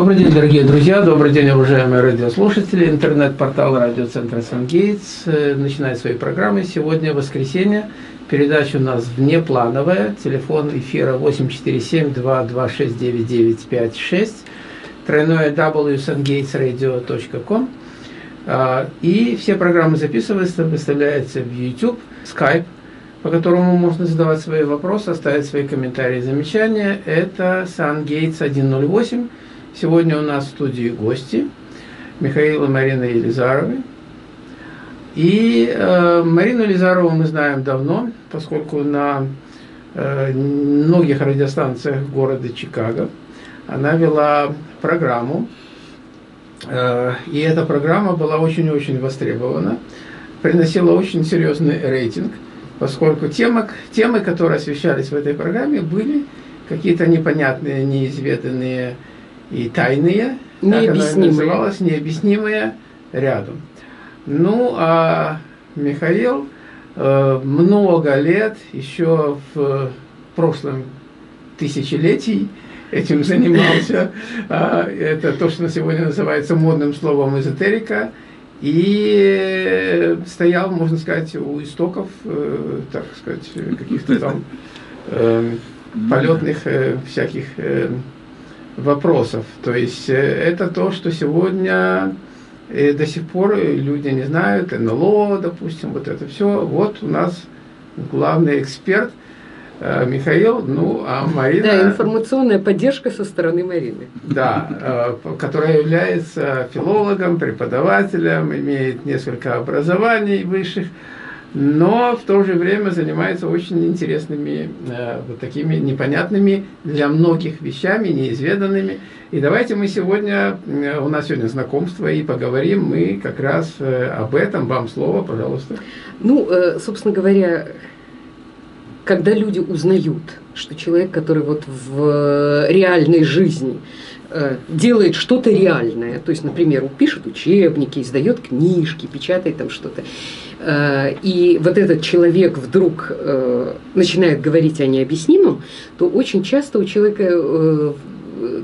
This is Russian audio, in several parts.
Добрый день, дорогие друзья, добрый день, уважаемые радиослушатели. Интернет-портал радиоцентра «Сангейтс» э, начинает свои программы. Сегодня воскресенье. Передача у нас внеплановая. Телефон эфира 847-226-9956. Тройное www.sungatesradio.com. А, и все программы записываются, выставляются в YouTube, Skype, по которому можно задавать свои вопросы, оставить свои комментарии и замечания. Это SunGates 108. Сегодня у нас в студии гости Михаил и Марина Елизаровы. И э, Марину Елизарову мы знаем давно, поскольку на э, многих радиостанциях города Чикаго она вела программу, э, и эта программа была очень-очень востребована, приносила очень серьезный рейтинг, поскольку темы, темы, которые освещались в этой программе, были какие-то непонятные, неизведанные и тайные, так она называлась, необъяснимые рядом. Ну, а Михаил э, много лет, еще в прошлом тысячелетии этим занимался. А, это то, что сегодня называется модным словом эзотерика. И стоял, можно сказать, у истоков, э, так сказать, каких-то там э, полетных всяких вопросов. То есть э, это то, что сегодня и до сих пор люди не знают, НЛО, допустим, вот это все. Вот у нас главный эксперт э, Михаил, ну, а Марина... Да, информационная поддержка со стороны Марины. Да, э, которая является филологом, преподавателем, имеет несколько образований высших но в то же время занимается очень интересными, э, вот такими непонятными для многих вещами, неизведанными. И давайте мы сегодня, э, у нас сегодня знакомство, и поговорим мы как раз э, об этом. Вам слово, пожалуйста. Ну, э, собственно говоря, когда люди узнают, что человек, который вот в реальной жизни Э, делает что-то реальное, то есть, например, пишет учебники, издает книжки, печатает там что-то, э, и вот этот человек вдруг э, начинает говорить о необъяснимом, то очень часто у человека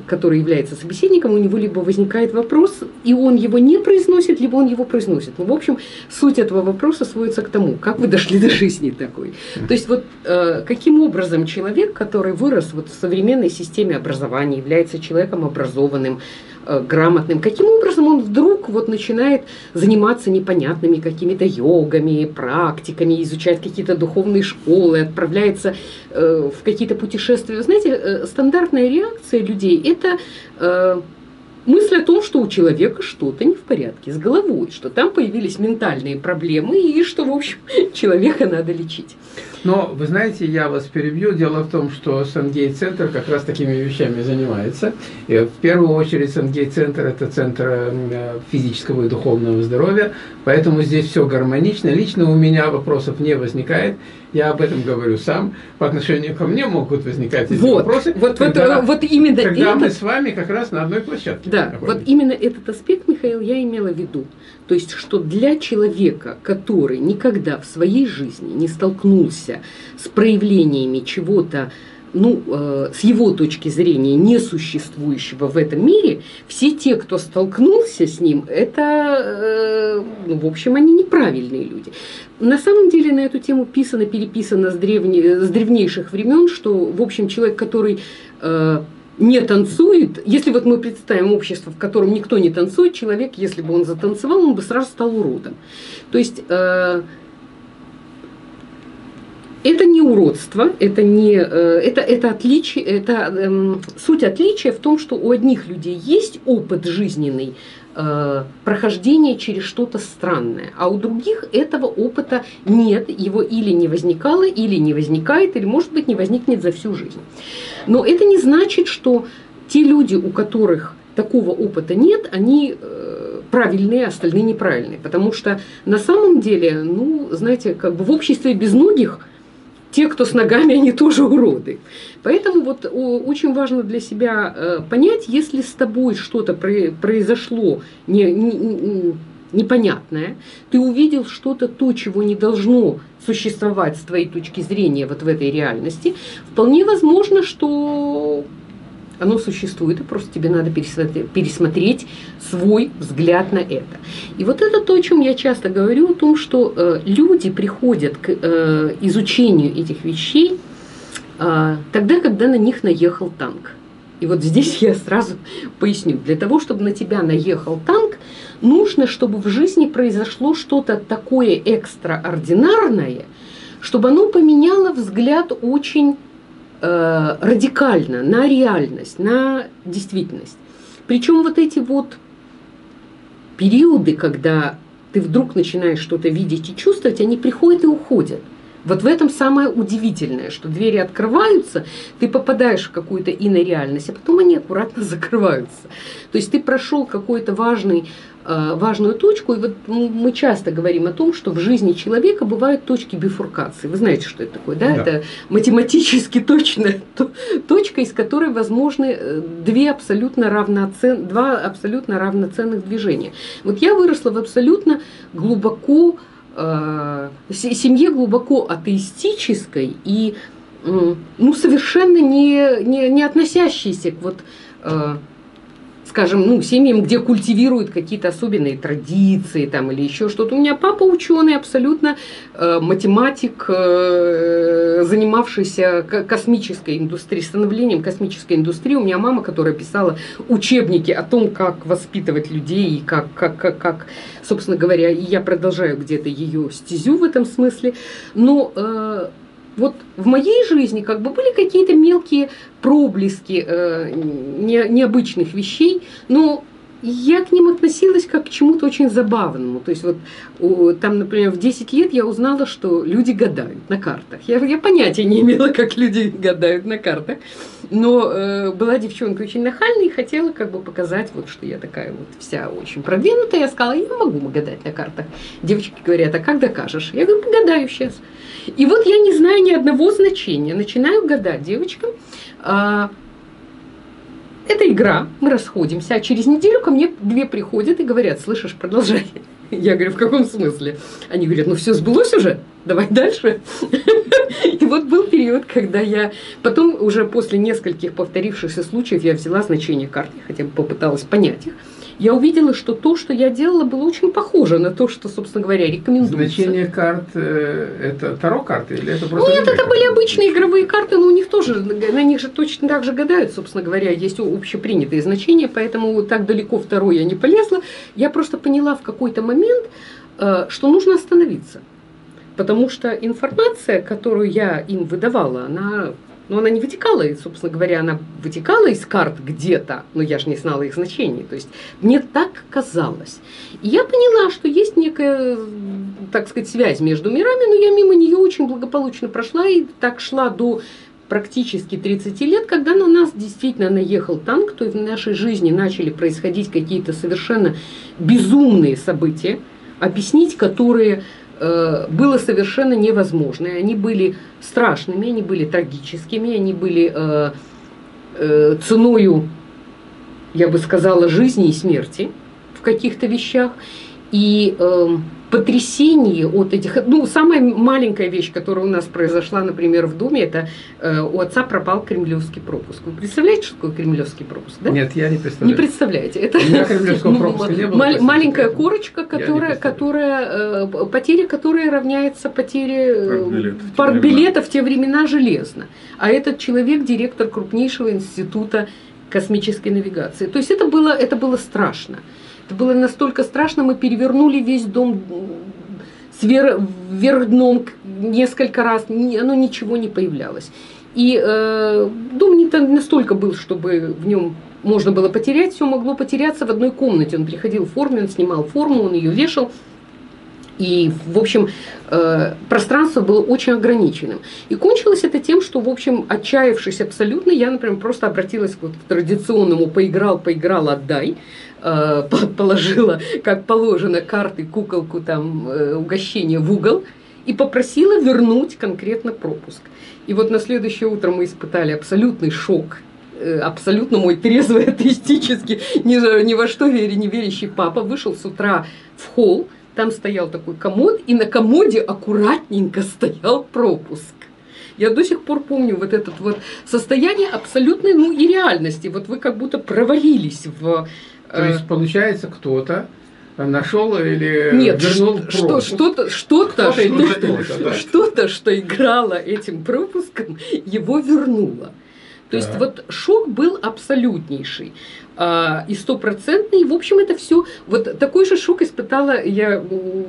который является собеседником, у него либо возникает вопрос, и он его не произносит, либо он его произносит. Ну, в общем, суть этого вопроса сводится к тому, как вы дошли до жизни такой. То есть вот э, каким образом человек, который вырос вот в современной системе образования, является человеком образованным, Э, грамотным, каким образом он вдруг вот начинает заниматься непонятными какими-то йогами, практиками, изучать какие-то духовные школы, отправляется э, в какие-то путешествия. Знаете, э, стандартная реакция людей – это мысль о том, что у человека что-то не в порядке с головой, что там появились ментальные проблемы и что, в общем, человека надо лечить. Но, вы знаете, я вас перебью. Дело в том, что Сангейт-центр как раз такими вещами занимается. И в первую очередь Сангейт-центр – это центр э, физического и духовного здоровья, поэтому здесь все гармонично. Лично у меня вопросов не возникает. Я об этом говорю сам. По отношению ко мне могут возникать эти вот, вопросы. Вот, когда, вот, вот именно когда это... мы с вами как раз на одной площадке. Да, находимся. вот именно этот аспект, Михаил, я имела в виду. То есть, что для человека, который никогда в своей жизни не столкнулся с проявлениями чего-то, ну, э, с его точки зрения, несуществующего в этом мире, все те, кто столкнулся с ним, это, э, ну, в общем, они неправильные люди. На самом деле на эту тему писано, переписано с, древне, с древнейших времен, что, в общем, человек, который э, не танцует, если вот мы представим общество, в котором никто не танцует, человек, если бы он затанцевал, он бы сразу стал уродом. То есть э, это не уродство, это не э, это это отличие, это э, суть отличия в том, что у одних людей есть опыт жизненный э, прохождения через что-то странное, а у других этого опыта нет, его или не возникало, или не возникает, или может быть не возникнет за всю жизнь. Но это не значит, что те люди, у которых такого опыта нет, они э, правильные, а остальные неправильные. Потому что на самом деле, ну, знаете, как бы в обществе без многих те, кто с ногами, они тоже уроды. Поэтому вот очень важно для себя э, понять, если с тобой что-то произошло не, не, непонятное, ты увидел что-то, то, чего не должно существовать с твоей точки зрения вот в этой реальности, вполне возможно, что Оно существует, и просто тебе надо пересмотреть, свой взгляд на это. И вот это то, о чем я часто говорю, о том, что э, люди приходят к э, изучению этих вещей э, тогда, когда на них наехал танк. И вот здесь я сразу поясню. Для того, чтобы на тебя наехал танк, нужно, чтобы в жизни произошло что-то такое экстраординарное, чтобы оно поменяло взгляд очень э, радикально на реальность, на действительность. Причем вот эти вот периоды, когда ты вдруг начинаешь что-то видеть и чувствовать, они приходят и уходят. Вот в этом самое удивительное, что двери открываются, ты попадаешь в какую-то инореальность, а потом они аккуратно закрываются. То есть ты прошел какой-то важный э, важную точку, и вот мы часто говорим о том, что в жизни человека бывают точки бифуркации. Вы знаете, что это такое, да? да. Это математически точная точка, из которой возможны э, две абсолютно равноцен... два абсолютно равноценных движения. Вот я выросла в абсолютно глубоко э, семье глубоко атеистической и ну, совершенно не, не, не относящейся к вот э, скажем, ну, семьям, где культивируют какие-то особенные традиции там, или еще что-то. У меня папа ученый, абсолютно э, математик, э, занимавшийся космической индустрией, становлением космической индустрии. У меня мама, которая писала учебники о том, как воспитывать людей и как, как, как, как собственно говоря, и я продолжаю где-то ее стезю в этом смысле. Но э, вот в моей жизни как бы были какие-то мелкие проблески э, не, необычных вещей, но я к ним относилась как к чему-то очень забавному. То есть вот там, например, в 10 лет я узнала, что люди гадают на картах. Я, я понятия не имела, как люди гадают на картах. Но э, была девчонка очень нахальная и хотела как бы показать, вот, что я такая вот вся очень продвинутая. Я сказала, я могу гадать на картах. Девочки говорят, а как докажешь? Я говорю, погадаю сейчас. И вот я не знаю ни одного значения. Начинаю гадать девочкам. А, это игра, мы расходимся, а через неделю ко мне две приходят и говорят, слышишь, продолжай. Я говорю, в каком смысле? Они говорят, ну все сбылось уже, давай дальше. И вот был период, когда я потом уже после нескольких повторившихся случаев я взяла значение карты, хотя бы попыталась понять их я увидела, что то, что я делала, было очень похоже на то, что, собственно говоря, рекомендуется. Значение карт э, это таро карты или это просто? Нет, это были обычные игровые карты, но у них тоже на них же точно так же гадают, собственно говоря, есть общепринятые значения, поэтому так далеко второй я не полезла. Я просто поняла в какой-то момент, э, что нужно остановиться. Потому что информация, которую я им выдавала, она но она не вытекала, и, собственно говоря, она вытекала из карт где-то, но я же не знала их значений. То есть мне так казалось. И я поняла, что есть некая, так сказать, связь между мирами, но я мимо нее очень благополучно прошла и так шла до практически 30 лет, когда на нас действительно наехал танк, то есть в нашей жизни начали происходить какие-то совершенно безумные события, объяснить которые было совершенно невозможно. Они были страшными, они были трагическими, они были э, э, ценою, я бы сказала, жизни и смерти в каких-то вещах. И э, потрясение от этих... Ну, самая маленькая вещь, которая у нас произошла, например, в доме, это э, у отца пропал кремлевский пропуск. Вы представляете, что такое кремлевский пропуск? Да? Нет, я не представляю. Не представляете. Это кремлевского ну, пропуска не было. Мал, маленькая корочка, которая, которая э, потеря, которая равняется потере э, партбилета в те времена железно. А этот человек директор крупнейшего института космической навигации. То есть это было, это было страшно. Это было настолько страшно, мы перевернули весь дом вверх дном несколько раз, оно ничего не появлялось. И э, дом не настолько был, чтобы в нем можно было потерять, все могло потеряться в одной комнате. Он приходил в форме, он снимал форму, он ее вешал. И, в общем, э, пространство было очень ограниченным. И кончилось это тем, что, в общем, отчаявшись абсолютно, я, например, просто обратилась к традиционному «поиграл, поиграл, отдай», положила, как положено, карты, куколку, там, э, угощение в угол и попросила вернуть конкретно пропуск. И вот на следующее утро мы испытали абсолютный шок, абсолютно мой трезвый атеистический, ни, ни во что вере, не верящий папа вышел с утра в холл, там стоял такой комод, и на комоде аккуратненько стоял пропуск. Я до сих пор помню вот это вот состояние абсолютной, ну, и реальности. Вот вы как будто провалились в... То есть, э, получается, кто-то нашел или Нет, вернул что, что-то, что-то, что-то, что-то, что играло этим пропуском, его вернуло. То есть вот шок был абсолютнейший и стопроцентный. В общем, это все. Вот такой же шок испытала я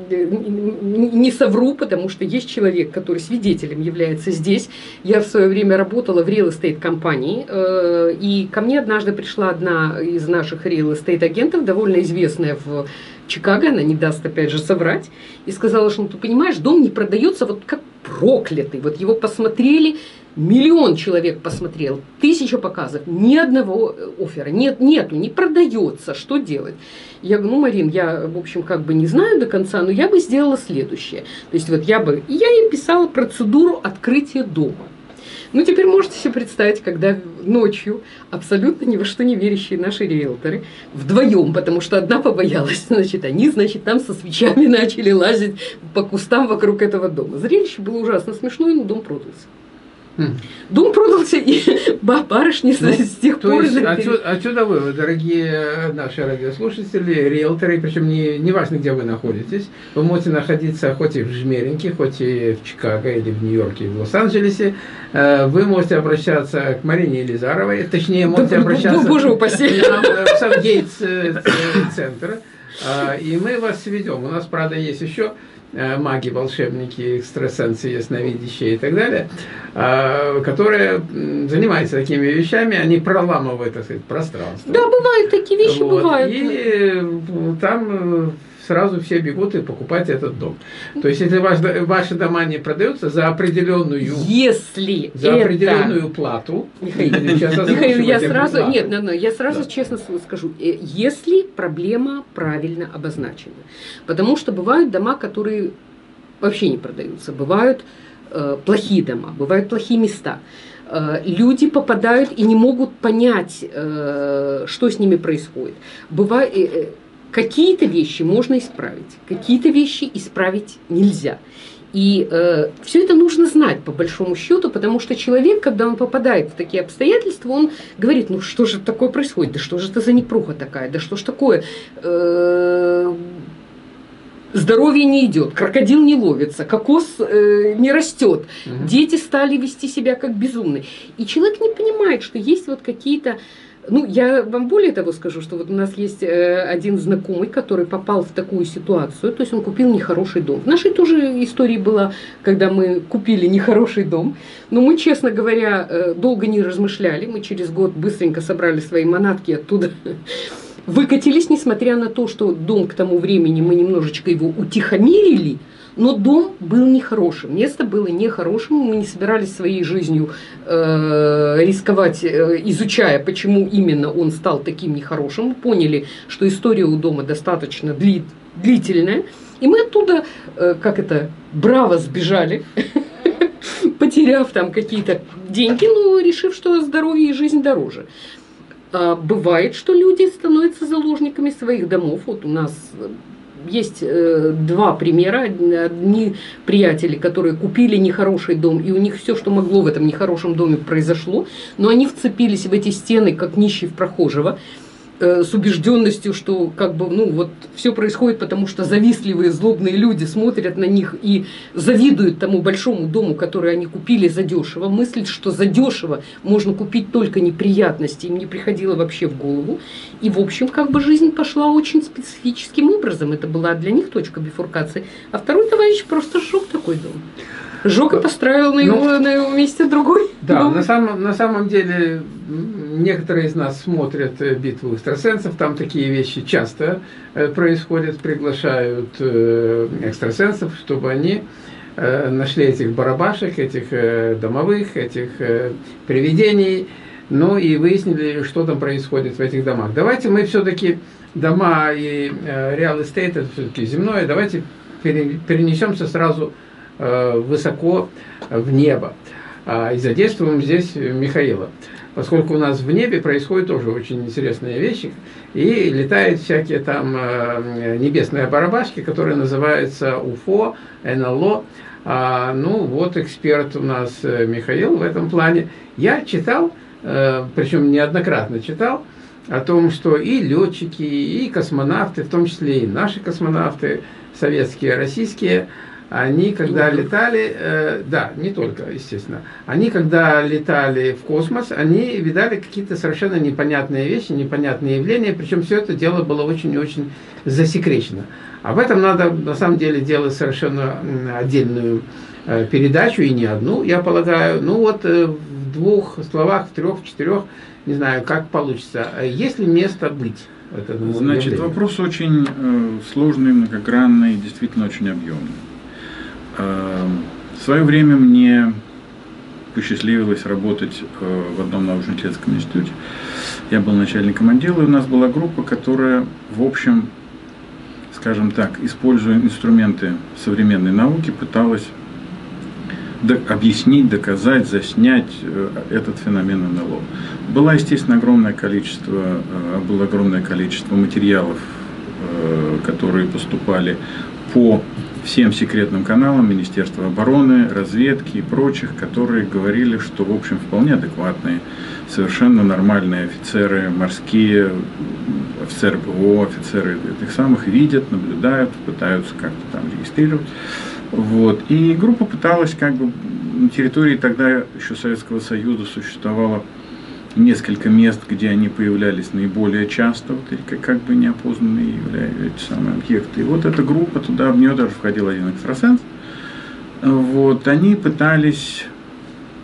не совру, потому что есть человек, который свидетелем является здесь. Я в свое время работала в real estate компании, э, и ко мне однажды пришла одна из наших real estate агентов, довольно известная в Чикаго, она не даст опять же соврать, и сказала, что ну, ты понимаешь, дом не продается вот как проклятый. Вот его посмотрели, миллион человек посмотрел, тысяча показов, ни одного э, оффера, нет, нету, не продается, что делать? Я говорю, ну, Марин, я, в общем, как бы не знаю до конца, но я бы сделала следующее. То есть вот я бы, я ей писала процедуру открытия дома. Ну, теперь можете себе представить, когда ночью абсолютно ни во что не верящие наши риэлторы вдвоем, потому что одна побоялась, значит, они, значит, там со свечами начали лазить по кустам вокруг этого дома. Зрелище было ужасно смешное, но дом продался. Дом продался, и барышни ну, с тех пор... Есть, отсюда, отсюда вы, дорогие наши радиослушатели, риэлторы, причем не, не важно, где вы находитесь, вы можете находиться хоть и в Жмеринке, хоть и в Чикаго, или в Нью-Йорке, или в Лос-Анджелесе, э, вы можете обращаться к Марине Елизаровой, точнее, можете да, обращаться боже упаси. в Сангейтс э, э, и мы вас сведем. У нас, правда, есть еще маги, волшебники, экстрасенсы, ясновидящие и так далее, а, которые занимаются такими вещами, они проламывают, так сказать, пространство. Да, бывают такие вещи, вот. бывают. И там э, сразу все бегут и покупать этот дом. То есть, если ваш, ваши дома не продаются за определенную, если за это... определенную плату, Михаил, Михаил я сразу, плату. нет, no, no, я сразу да. честно скажу, э, если проблема правильно обозначена, потому что бывают дома, которые вообще не продаются, бывают э, плохие дома, бывают плохие места э, люди попадают и не могут понять, э, что с ними происходит. Бывает, Какие-то вещи можно исправить, какие-то вещи исправить нельзя. И э, все это нужно знать по большому счету, потому что человек, когда он попадает в такие обстоятельства, он говорит, ну что же такое происходит, да что же это за непруха такая, да что ж такое, э, здоровье не идет, крокодил не ловится, кокос э, не растет, угу. дети стали вести себя как безумные. И человек не понимает, что есть вот какие-то ну, я вам более того скажу, что вот у нас есть э, один знакомый, который попал в такую ситуацию, то есть он купил нехороший дом. В нашей тоже истории была, когда мы купили нехороший дом, но мы, честно говоря, э, долго не размышляли, мы через год быстренько собрали свои манатки оттуда, выкатились, несмотря на то, что дом к тому времени мы немножечко его утихомирили, но дом был нехорошим, место было нехорошим, мы не собирались своей жизнью э, рисковать, э, изучая, почему именно он стал таким нехорошим. Мы поняли, что история у дома достаточно дли, длительная, и мы оттуда, э, как это, браво сбежали, потеряв там какие-то деньги, но решив, что здоровье и жизнь дороже. А бывает, что люди становятся заложниками своих домов. Вот у нас есть э, два примера. Одни приятели, которые купили нехороший дом, и у них все, что могло в этом нехорошем доме, произошло, но они вцепились в эти стены, как нищий в прохожего. Э, с убежденностью, что как бы, ну, вот все происходит, потому что завистливые, злобные люди смотрят на них и завидуют тому большому дому, который они купили за дешево. Мысль, что за дешево можно купить только неприятности, им не приходило вообще в голову. И, в общем, как бы жизнь пошла очень специфическим образом. Это была для них точка бифуркации. А второй товарищ просто сжег такой дом. Жук и построил на его, ну, на его месте другой. Да, дом. на самом, на самом деле некоторые из нас смотрят э, битву экстрасенсов, там такие вещи часто э, происходят, приглашают э, экстрасенсов, чтобы они нашли этих барабашек, этих домовых, этих привидений, ну и выяснили, что там происходит в этих домах. Давайте мы все-таки дома и real estate, это все-таки земное, давайте перенесемся сразу высоко в небо. А, и задействуем здесь Михаила. Поскольку у нас в небе происходят тоже очень интересные вещи, и летают всякие там э, небесные барабашки, которые называются УФО, НЛО. А, ну, вот эксперт у нас э, Михаил в этом плане. Я читал, э, причем неоднократно читал, о том, что и летчики, и космонавты, в том числе и наши космонавты, советские, российские, они когда летали, э, да, не только, естественно, они когда летали в космос, они видали какие-то совершенно непонятные вещи, непонятные явления, причем все это дело было очень и очень засекречено. Об этом надо на самом деле делать совершенно отдельную э, передачу, и не одну, я полагаю. Ну вот э, в двух словах, в трех, в четырех, не знаю, как получится. Есть ли место быть? Значит, явлению? вопрос очень э, сложный, многогранный, действительно очень объемный. Эм, в свое время мне посчастливилось работать э, в одном научно-исследовательском институте. Я был начальником отдела, и у нас была группа, которая, в общем, скажем так, используя инструменты современной науки, пыталась объяснить, доказать, заснять э, этот феномен НЛО. Было, естественно, огромное количество, э, было огромное количество материалов, которые поступали по всем секретным каналам Министерства обороны, разведки и прочих, которые говорили, что, в общем, вполне адекватные, совершенно нормальные офицеры, морские, офицеры ПВО, офицеры этих самых видят, наблюдают, пытаются как-то там регистрировать. Вот. И группа пыталась как бы на территории тогда еще Советского Союза существовало несколько мест, где они появлялись наиболее часто, вот эти как, бы неопознанные эти самые объекты. И вот эта группа, туда в нее даже входил один экстрасенс. Вот, они пытались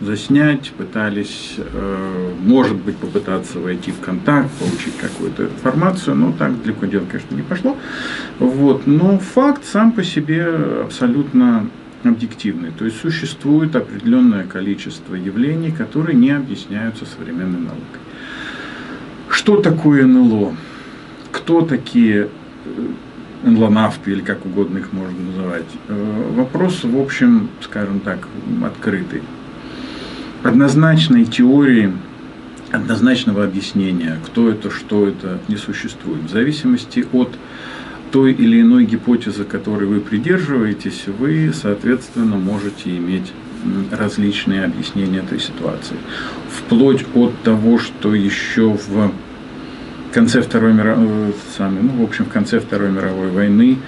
заснять, пытались, э, может быть, попытаться войти в контакт, получить какую-то информацию, но так далеко дело, конечно, не пошло. Вот, но факт сам по себе абсолютно объективный. То есть существует определенное количество явлений, которые не объясняются современной наукой. Что такое НЛО? Кто такие э, НЛОНАВТы или как угодно их можно называть? Э, вопрос, в общем, скажем так, открытый. Однозначной теории, однозначного объяснения, кто это, что это, не существует. В зависимости от той или иной гипотезы, которой вы придерживаетесь, вы, соответственно, можете иметь различные объяснения этой ситуации. Вплоть от того, что еще в конце Второй мировой, э, ну, в общем, в конце Второй мировой войны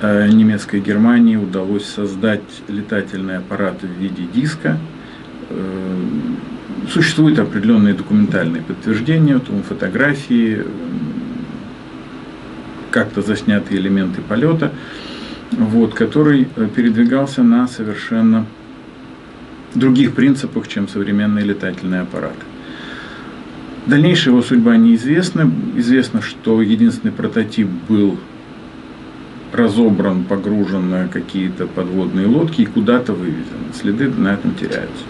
э, немецкой Германии удалось создать летательные аппараты в виде диска. Э, существуют определенные документальные подтверждения, фотографии, как-то заснятые элементы полета, вот, который э, передвигался на совершенно других принципах, чем современные летательные аппараты. Дальнейшая его судьба неизвестна. Известно, что единственный прототип был разобран, погружен на какие-то подводные лодки и куда-то вывезен. Следы на этом теряются.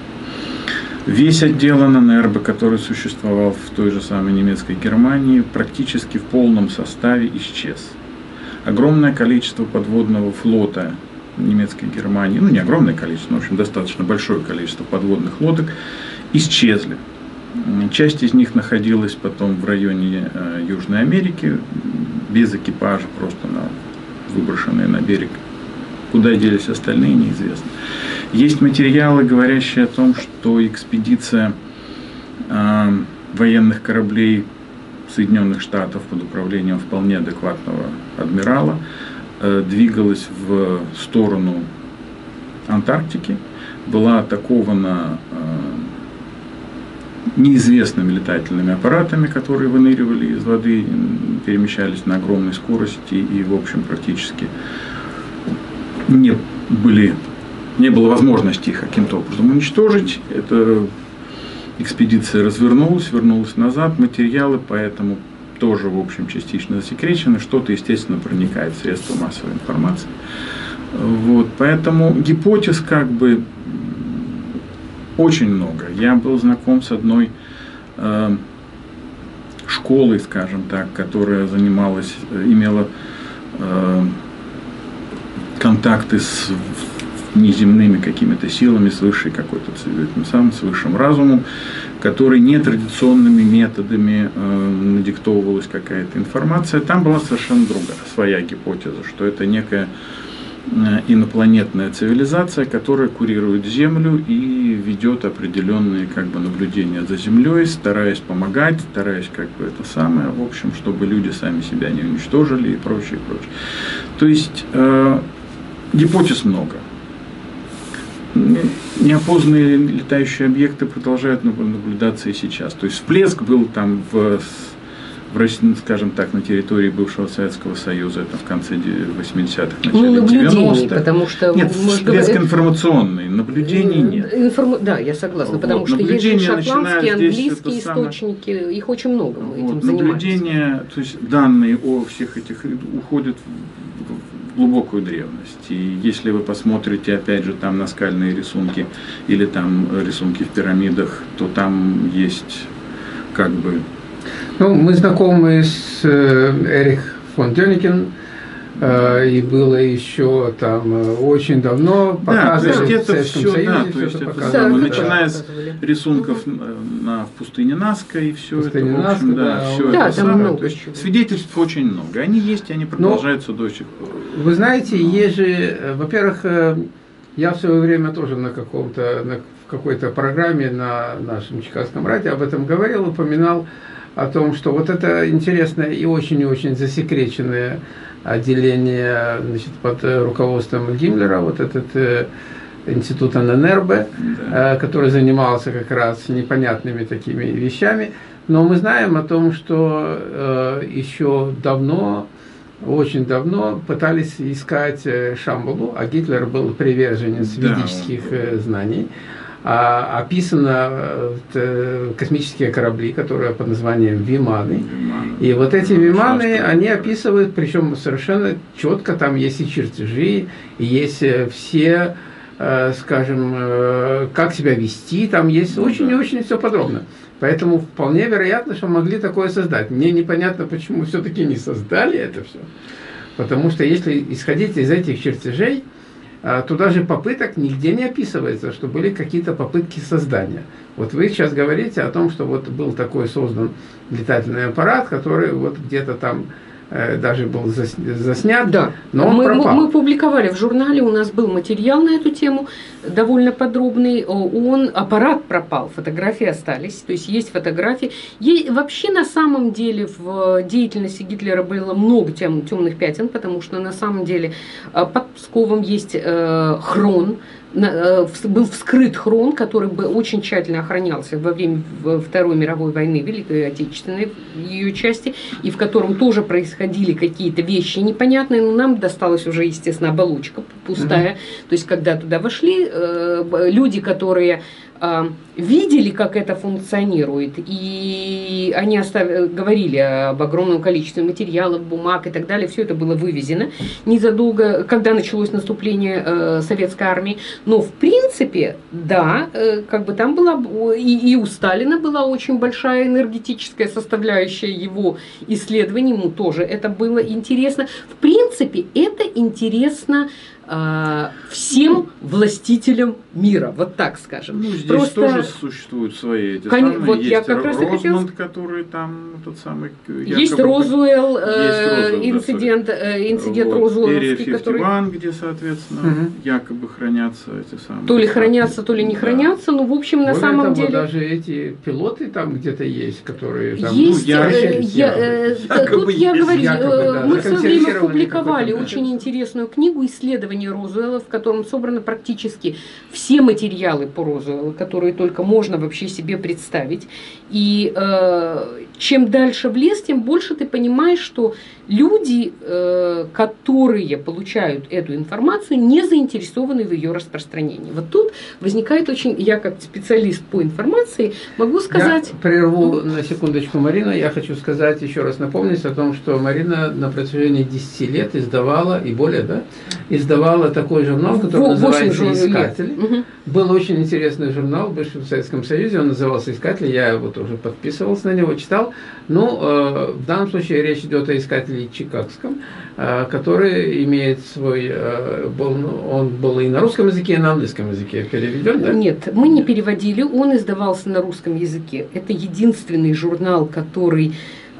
Весь отдел ННРБ, который существовал в той же самой немецкой Германии, практически в полном составе исчез. Огромное количество подводного флота немецкой Германии, ну не огромное количество, но в общем достаточно большое количество подводных лодок исчезли. Часть из них находилась потом в районе э, Южной Америки, без экипажа, просто на, выброшенные на берег. Куда делись остальные, неизвестно. Есть материалы, говорящие о том, что экспедиция э, военных кораблей Соединенных Штатов под управлением вполне адекватного адмирала э, двигалась в сторону Антарктики, была атакована э, неизвестными летательными аппаратами, которые выныривали из воды, перемещались на огромной скорости и, в общем, практически не были не было возможности их каким-то образом уничтожить. Эта экспедиция развернулась, вернулась назад, материалы поэтому тоже, в общем, частично засекречены, что-то, естественно, проникает в средства массовой информации. Вот, поэтому гипотез как бы очень много. Я был знаком с одной э, школой, скажем так, которая занималась, имела э, контакты с неземными какими-то силами, с высшей какой-то тем самым, с высшим разумом, который нетрадиционными методами э, надиктовывалась какая-то информация. Там была совершенно другая, своя гипотеза, что это некая э, инопланетная цивилизация, которая курирует Землю и ведет определенные как бы, наблюдения за Землей, стараясь помогать, стараясь как бы это самое, в общем, чтобы люди сами себя не уничтожили и прочее, и прочее. То есть э, гипотез много неопознанные летающие объекты продолжают наблюдаться и сейчас. То есть всплеск был там в, в России, скажем так, на территории бывшего Советского Союза, это в конце 80-х, начале ну, 90-х. потому что... Нет, всплеск говорим... информационный, наблюдений нет. Информ... Да, я согласна, потому вот, что есть же шотландские, английские источники, самое... их очень много, мы вот, этим Наблюдения, то есть данные о всех этих уходят глубокую древность. И если вы посмотрите, опять же, там наскальные рисунки или там рисунки в пирамидах, то там есть как бы... Ну, мы знакомы с э, Эрих фон Дёникен, э, и было еще там э, очень давно да, то есть это все, да, то есть это, это да, начиная с рисунков угу. на, в пустыне Наска и все пустыне это, в общем, да, да, все да, это там самое. много то есть свидетельств очень много. Они есть, и они продолжаются Но, до сих пор. Вы знаете, есть же, во-первых, я в свое время тоже на каком-то, на какой-то программе на нашем Чикагском радио об этом говорил, упоминал о том, что вот это интересное и очень-очень засекреченное отделение значит, под руководством Гиммлера, вот этот э, институт ННРБ, да. э, который занимался как раз непонятными такими вещами. Но мы знаем о том, что э, еще давно, очень давно пытались искать э, Шамбалу, а Гитлер был приверженец да, ведических э, знаний а, описано э, космические корабли, которые под названием Виманы. И вот эти Виманы, они описывают, причем совершенно четко, там есть и чертежи, и есть э, все, э, скажем, как себя вести, там есть очень и очень все подробно. Поэтому вполне вероятно, что могли такое создать. Мне непонятно, почему все-таки не создали это все. Потому что если исходить из этих чертежей, туда же попыток нигде не описывается, что были какие-то попытки создания. Вот вы сейчас говорите о том, что вот был такой создан летательный аппарат, который вот где-то там даже был заснят, да. но он мы, пропал. Мы публиковали в журнале, у нас был материал на эту тему, довольно подробный. Он, аппарат пропал, фотографии остались, то есть есть фотографии. Есть, вообще на самом деле в деятельности Гитлера было много тем, темных пятен, потому что на самом деле э, под Псковом есть э, хрон, Э, был вскрыт хрон, который бы очень тщательно охранялся во время Второй мировой войны, Великой Отечественной ее части, и в котором тоже происходили какие-то вещи непонятные, но нам досталась уже, естественно, оболочка пустая. Угу. То есть, когда туда вошли э, люди, которые а, видели, как это функционирует, и они оставили, говорили об огромном количестве материалов, бумаг и так далее, все это было вывезено незадолго, когда началось наступление э, советской армии. Но в принципе, да, э, как бы там была, и, и у Сталина была очень большая энергетическая составляющая его исследований, ему тоже это было интересно. В принципе, это интересно а, всем властителям мира, вот так скажем. Ну, здесь Просто... тоже существуют свои эти Кон... самые. Вот есть я как раз Розмонд, который там тот самый. Есть Розуэлл, э, инцидент, да, э, инцидент вот. Розуэлловский, который. где, соответственно, угу. якобы хранятся эти самые. То ли хранятся, то ли не да. хранятся, но в общем на Более самом того, деле. даже эти пилоты там где-то есть, которые там. Есть. Ну, я, э, я, э, тут я говорю, якобы, да, мы в свое время публиковали очень интересную книгу исследований исследований Розуэлла, в котором собраны практически все материалы по Розуэллу, которые только можно вообще себе представить. И э, чем дальше в лес, тем больше ты понимаешь, что люди, э, которые получают эту информацию, не заинтересованы в ее распространении. Вот тут возникает очень, я как специалист по информации могу сказать... Я прерву на секундочку Марина, я хочу сказать, еще раз напомнить о том, что Марина на протяжении 10 лет издавала, и более, да, издавала такой журнал, который называется «Искатель». Угу. Был очень интересный журнал в Советском Союзе, он назывался «Искатель», я его тоже подписывался на него, читал. Ну, э, в данном случае речь идет о искателе Чикагском, э, который имеет свой, э, был, он был и на русском языке, и на английском языке переведен, да? Нет, мы не переводили, он издавался на русском языке. Это единственный журнал, который,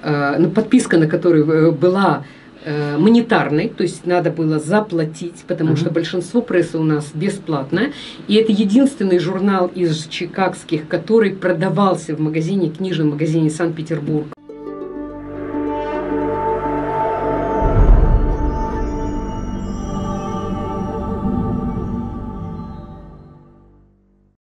ну, подписка на который была э, монетарной, то есть надо было заплатить, потому uh-huh. что большинство прессы у нас бесплатное. И это единственный журнал из чикагских, который продавался в магазине, книжном магазине Санкт-Петербург